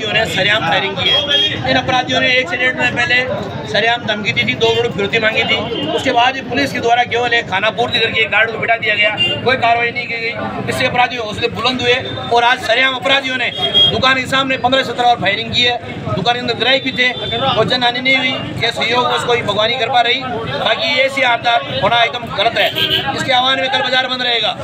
अपराधियों ने सरेआम फायरिंग की है। इन अपराधियों ने एक से डेढ़ पहले सरेआम धमकी दी थी, दो करोड़ फिरती मांगी थी। उसके बाद पुलिस के द्वारा केवल एक खाना पूर्ति करके एक गार्ड को बिठा दिया गया। कोई कार्रवाई नहीं की गई। इससे अपराधियों हौसले बुलंद हुए और आज सरेआम अपराधियों ने दुकान के सामने पंद्रह सत्रह और फायरिंग की है। दुकान के अंदर गिराई भी थे और जनहानि नहीं हुई। क्या सहयोग उसको भगवानी कर पा रही। बाकी ऐसी आपदा होना एकदम गलत है। इसके आह्वान में कल बाज़ार बंद रहेगा।